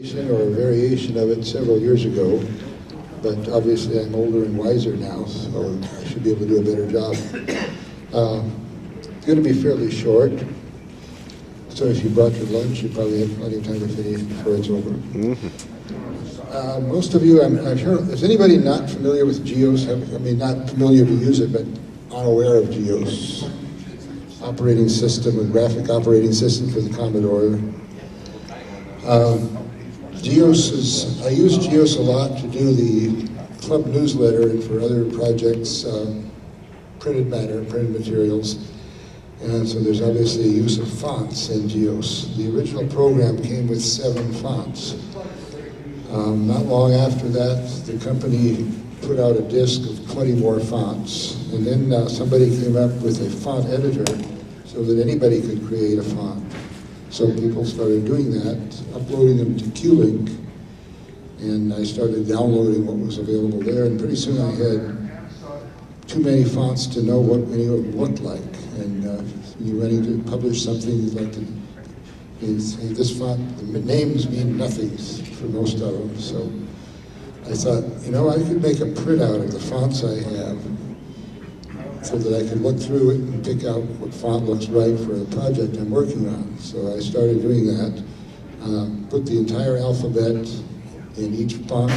or a variation of it several years ago, but obviously I'm older and wiser now, so I should be able to do a better job. Uh, it's going to be fairly short, so if you brought your lunch, you probably have plenty of time to finish before it's over. Uh, most of you, I'm, I'm sure, is anybody not familiar with GEOS? I mean, not familiar to use it, but unaware of GEOS? Operating system, a graphic operating system for the Commodore. Um, Geos is, I use Geos a lot to do the club newsletter and for other projects, uh, printed matter, printed materials. And so there's obviously a use of fonts in Geos. The original program came with seven fonts. Um, not long after that, the company put out a disk of 20 more fonts. And then uh, somebody came up with a font editor so that anybody could create a font. So people started doing that, uploading them to QLink, and I started downloading what was available there, and pretty soon I had too many fonts to know what any of them looked like. And uh, you're ready to publish something, you'd like to say, this font, the names mean nothing for most of them, so I thought, you know, I could make a printout of the fonts I have so that I could look through it and pick out what font looks right for the project I'm working on. So I started doing that, um, put the entire alphabet in each font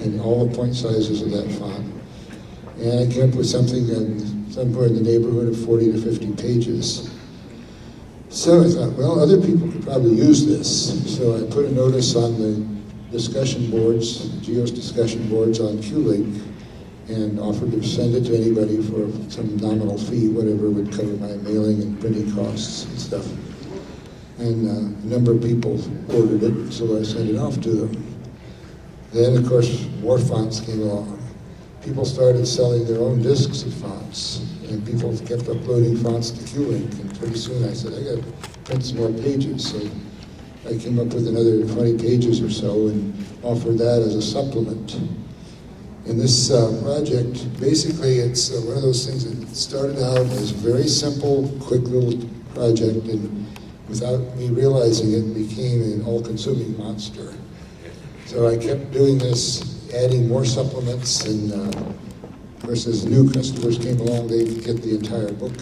and all the point sizes of that font. And I came up with something in, somewhere in the neighborhood of 40 to 50 pages. So I thought, well, other people could probably use this. So I put a notice on the discussion boards, GEOS discussion boards on QLink, and offered to send it to anybody for some nominal fee, whatever would cover my mailing and printing costs and stuff. And uh, a number of people ordered it, so I sent it off to them. Then, of course, more fonts came along. People started selling their own discs of fonts, and people kept uploading fonts to QLink. And pretty soon I said, I got to print some more pages. So I came up with another 20 pages or so and offered that as a supplement. And this uh, project, basically, it's uh, one of those things that started out as a very simple, quick little project, and without me realizing it, became an all-consuming monster. So I kept doing this, adding more supplements, and uh, of course, as new customers came along, they'd get the entire book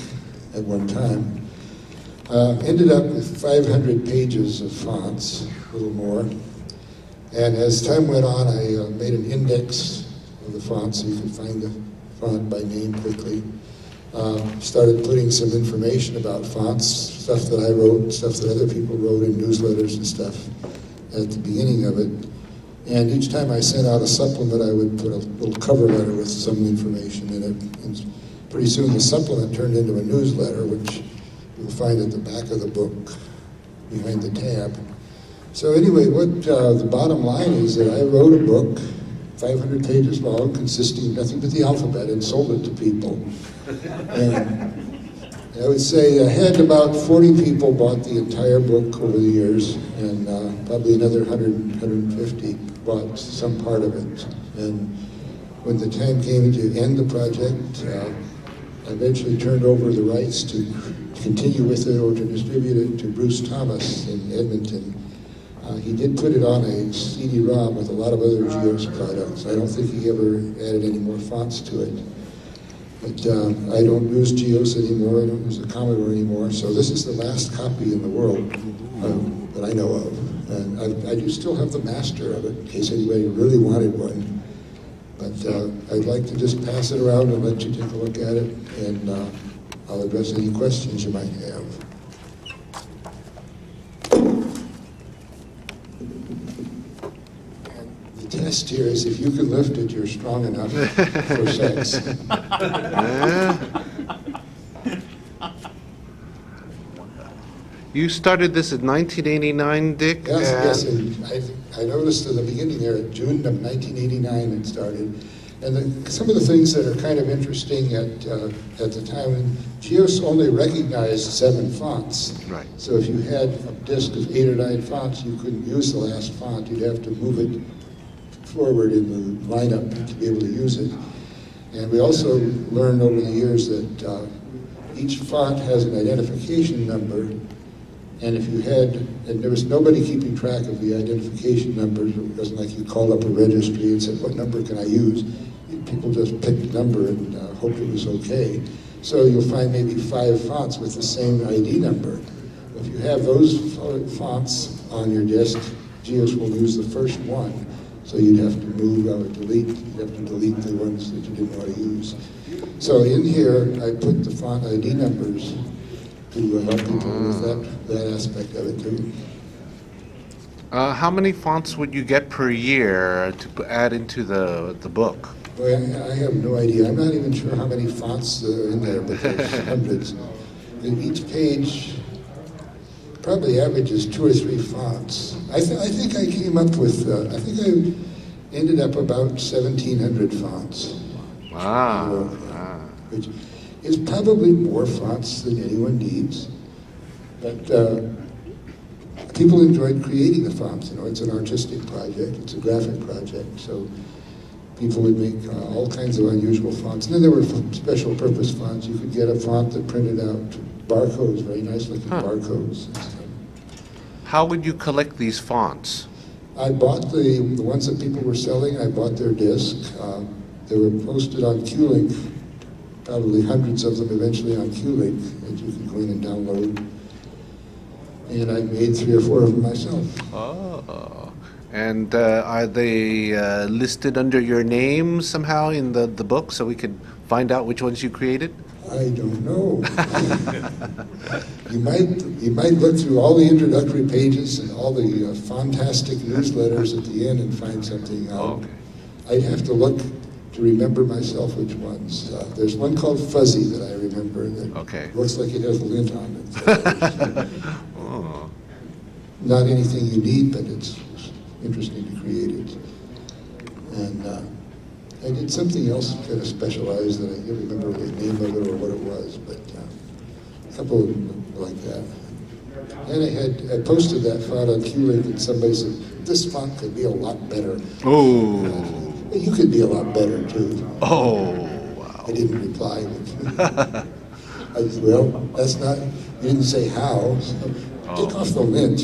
at one time. Uh, ended up with 500 pages of fonts, a little more. And as time went on, I uh, made an index of the font so you could find the font by name quickly. Um, started putting some information about fonts, stuff that I wrote, stuff that other people wrote in newsletters and stuff at the beginning of it. And each time I sent out a supplement, I would put a little cover letter with some information in it. And pretty soon the supplement turned into a newsletter, which you'll find at the back of the book, behind the tab. So anyway, what uh, the bottom line is that I wrote a book 500 pages long, consisting of nothing but the alphabet, and sold it to people. And I would say I had about 40 people bought the entire book over the years, and uh, probably another 100, 150 bought some part of it. And when the time came to end the project, uh, I eventually turned over the rights to continue with it or to distribute it to Bruce Thomas in Edmonton. Uh, he did put it on a CD-ROM with a lot of other Geos products. I don't think he ever added any more fonts to it. But uh, I don't use Geos anymore. I don't use the Commodore anymore. So this is the last copy in the world uh, that I know of. And I, I, do still have the master of it in case anybody really wanted one. But uh, I'd like to just pass it around and let you take a look at it, and uh, I'll address any questions you might have. Test here is if you can lift it, you're strong enough for sex. You started this in 1989, Dick? Yes, yes. I, I noticed in the beginning there, June of 1989, it started. And the, some of the things that are kind of interesting at, uh, at the time, GEOS only recognized seven fonts. Right. So if you had a disk of eight or nine fonts, you couldn't use the last font. You'd have to move it forward in the lineup to be able to use it. And we also learned over the years that uh, each font has an identification number, And if you had, and there was nobody keeping track of the identification numbers, it wasn't like you called up a registry and said, what number can I use? People just picked a number and uh, hoped it was okay. So you'll find maybe five fonts with the same ID number. If you have those fonts on your disk, GEOS will use the first one. So you'd have to move or delete, you'd have to delete the ones that you didn't want to use. So in here, I put the font ID numbers to help people with that, that aspect of it too. Uh, how many fonts would you get per year to p- add into the, the book? Boy, I, I have no idea. I'm not even sure how many fonts are in there, but there's hundreds. And each page probably averages two or three fonts. I, th- I think I came up with, uh, I think I ended up about 1,700 fonts. Wow. Uh, Which is probably more fonts than anyone needs. But uh, people enjoyed creating the fonts. You know, it's an artistic project, it's a graphic project, so people would make uh, all kinds of unusual fonts. And then there were special purpose fonts. You could get a font that printed out barcodes, very nice looking Huh. barcodes. How would you collect these fonts? I bought the, the ones that people were selling, I bought their disc. Um, they were posted on QLink, probably hundreds of them eventually on QLink that you could go in and download. And I made three or four of them myself. Oh. And uh, are they uh, listed under your name somehow in the, the book so we could find out which ones you created? I don't know. you might you might look through all the introductory pages and all the uh, fantastic newsletters at the end and find something out. Okay. I'd have to look to remember myself which ones. Uh, there's one called Fuzzy that I remember that Okay. looks like it has lint on it. Oh. Not anything you need, but it's interesting to create it. And uh, I did something else kind of specialized that I can't remember the name of it or what it was, but uh, a couple of them like that. And I had I posted that font on QLink and somebody said, this font could be a lot better. Oh. Well, You could be a lot better too. Oh. Wow. I didn't reply. I said, well, that's not, you didn't say how, so take off the lint.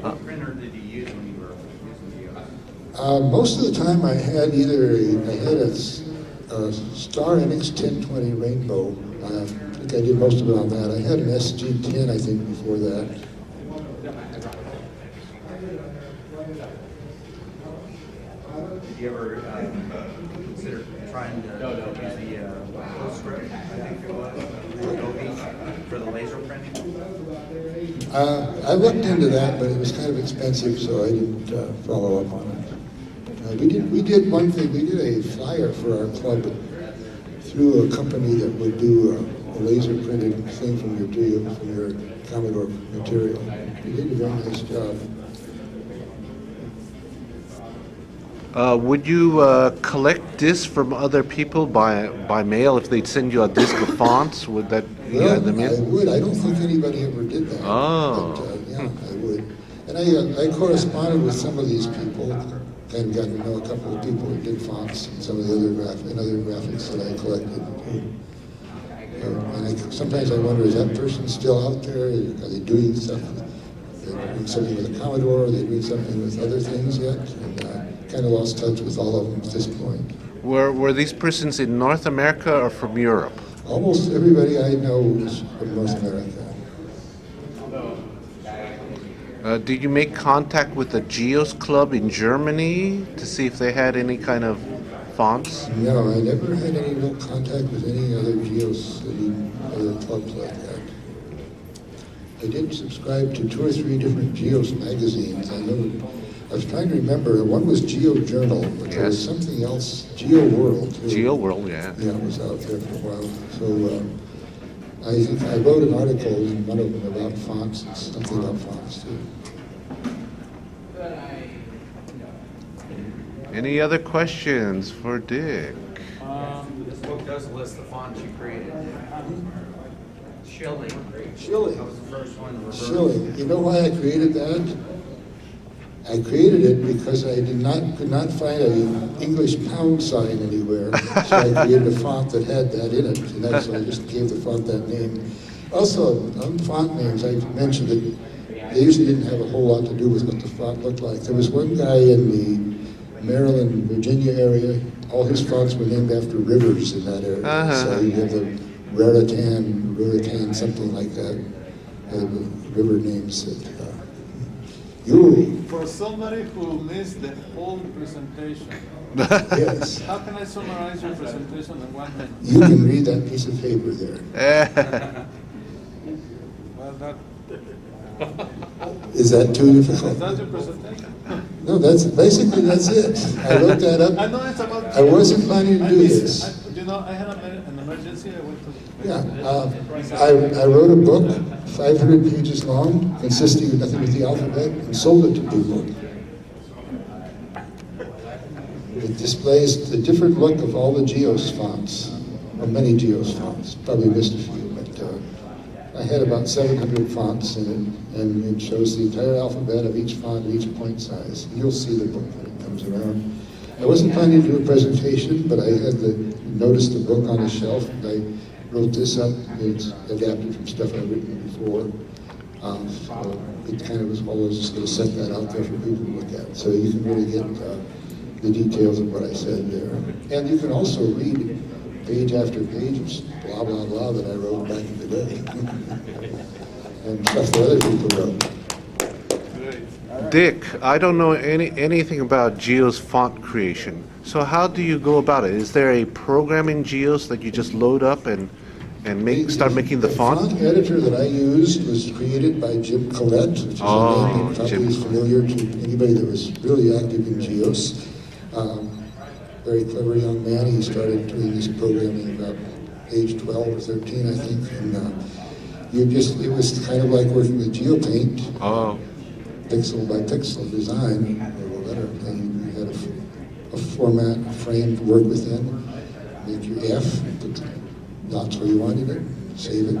What printer did you use when you were using the, Uh, most of the time I had either, a- I had a, s- a Star NX 1020 Rainbow. Uh, I think I did most of it on that. I had an SG10, I think, before that. did you ever um, consider trying to use the uh, PostScript, I think it was, Adobe for the laser printing? Uh, I looked into that, but it was kind of expensive, so I didn't uh, follow up on it. Uh, we did we did one thing. We did a flyer for our club through a company that would do a, a laser printed thing from your deal, from your Commodore material. We did a very nice job. Uh, would you uh, collect discs from other people by by mail if they'd send you a disc of fonts? Would that Well, add them I would. I don't think anybody ever did that. Oh. But, uh, yeah, I would. And I, uh, I corresponded with some of these people, and got to know a couple of people who did fonts and some of the other graph and other graphics that I collected. Uh, and I, sometimes I wonder, is that person still out there? Are they doing stuff? They're doing something with the Commodore? Are they doing something with other things yet? And uh, kind of lost touch with all of them at this point. Were were these persons in North America or from Europe? Almost everybody I know is from North America. Uh, did you make contact with the Geos Club in Germany to see if they had any kind of fonts? No, I never had any real contact with any other Geos, any other clubs like that. I did subscribe to two or three different Geos magazines. I know, I was trying to remember, one was Geo Journal, but there was something else, Geo World. too. Geo World, yeah. Yeah, it was out there for a while. So um, I I wrote an article in one of them about fonts, and something about fonts too. Any other questions for Dick? Um, this book does list the fonts you created. Shilling. Shilling. That was the first one. reverse. Shilling. You know why I created that? I created it because I did not could not find an English pound sign anywhere, so I created a font that had that in it, and that's why I just gave the font that name. Also, on font names, I mentioned that they usually didn't have a whole lot to do with what the font looked like. There was one guy in the Maryland, Virginia area, all his fonts were named after rivers in that area. Uh-huh. So you have the Raritan, Raritan, something like that, uh, river names that, uh, you, For somebody who missed the whole presentation, yes, how can I summarize your presentation in one minute? you can read that piece of paper there. Well, that, Is that too difficult? that your presentation? No, that's, basically, that's it. I wrote that up. I know it's about. I wasn't planning to do this. I- You know, I had a an emergency, I went to. Yeah, uh, I, I wrote a book, 500 pages long, consisting of nothing but the alphabet, and sold it to Google. It displays the different look of all the Geos fonts, or many Geos fonts, probably missed a few, I had about 700 fonts in it, and it shows the entire alphabet of each font, each point size. You'll see the book when it comes around. I wasn't planning to do a presentation, but I had the, noticed the book on the shelf, and I wrote this up. It's adapted from stuff I've written before. Um, so it kind of was, was just going to set that out there for people to look at. So you can really get uh, the details of what I said there. And you can also read page after page of blah, blah, blah that I wrote back in the day. and stuff that other people wrote. Dick, I don't know any anything about Geo's font creation. So how do you go about it? Is there a program in Geos that you just load up and and make start making the font? The font editor that I used was created by Jim Collette, which is Oh, a name that probably Jim. is familiar to anybody that was really active in Geos. Um, very clever young man. He started doing this programming about age 12 or 13, I think. And uh, you just, it was kind of like working with GeoPaint, Oh, pixel by pixel design, or whatever. And you had a format, a frame to work within, make your F, put dots where you wanted it, save it,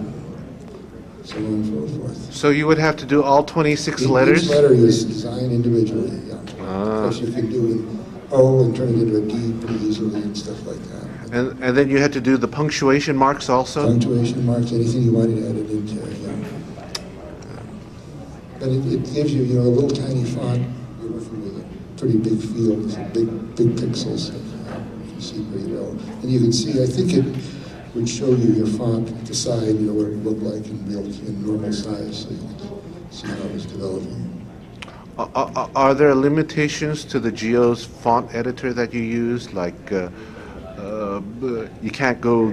so on and so forth. so you would have to do all 26 Each- letters? Each letter is designed individually, yeah. Ah. Of course, you can do O and turn it into a D pretty easily and stuff like that. And and then you had to do the punctuation marks also? Punctuation marks, anything you wanted added into it, yeah. But it, it gives you, you know, a little tiny font, you're working with a pretty big field, big, big pixels. uh, You can see pretty well. And you can see, I think it would show you your font at the side, you know, what it would look like in real, in normal size, so you can see how it's developing. Are, are- there limitations to the Geo's font editor that you use? Like, uh, uh, you can't go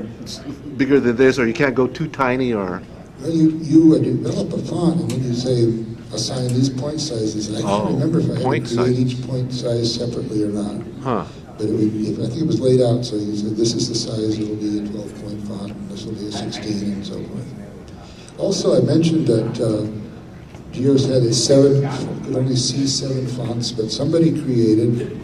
bigger than this, or you can't go too tiny, or? Well, you, you uh, develop a font, and then you say, assign these point sizes. And I Oh, can't remember if I had to point create each point size separately or not. Huh. But it would, if, I think it was laid out, so you said, this is the size, it'll be a 12-point font, and this will be a 16, and so forth. Also, I mentioned that uh, Geos had a seven, could only see seven fonts, but somebody created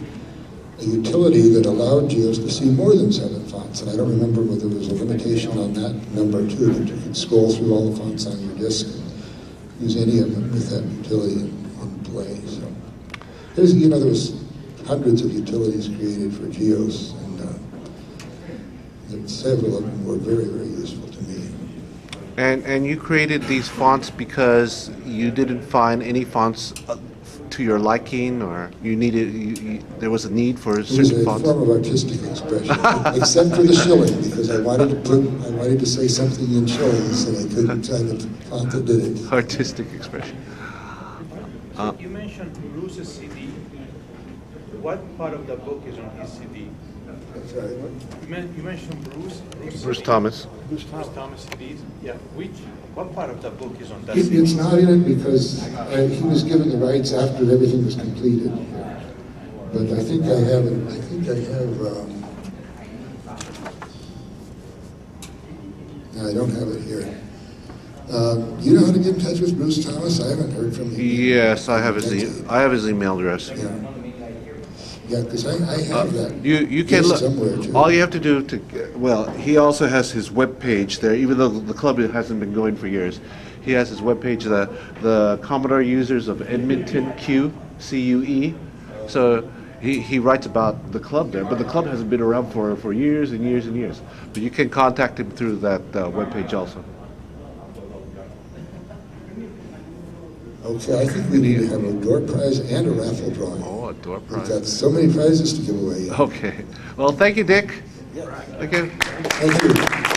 a utility that allowed Geos to see more than seven fonts. And I don't remember whether there was a limitation on that number too, but you could scroll through all the fonts on your disk and use any of them with that utility in, play. So there's, you know, there was hundreds of utilities created for Geos, and uh, several of them were very, very. And and you created these fonts because you didn't find any fonts uh, to your liking, or you needed you, you, there was a need for It was certain a fonts. form of artistic expression, except for the shilling, because I wanted to put, I wanted to say something in shillings, and I couldn't find the font that did it. Artistic expression. So you mentioned Bruce's CD. What part of the book is on his CD? I'm sorry, what? You, men- you mentioned Bruce. Bruce, Bruce Thomas. Bruce Thomas. Thomas CDs. Yeah. Which? What part of the book is on that It- It's not in it because uh, he was given the rights after everything was completed. But I think I have it, I think I have, um, no, I don't have it here. Um, You know how to get in touch with Bruce Thomas? I haven't heard from him. Yes, I have his e- Decade. I have his email address. Yeah, yeah, because I, I have that. Uh, You you can look. Somewhere too. All you have to do to well, he also has his web page there. Even though the club hasn't been going for years, he has his web page. The the Commodore users of Edmonton Q C U E. So he, he writes about the club there, but the club hasn't been around for, for years and years and years. But you can contact him through that uh, web page also. Okay, I think we need to have a door prize and a raffle drawing. Oh, a door prize. We've got so many prizes to give away. Okay. Well, thank you, Dick. Thank you. Thank you.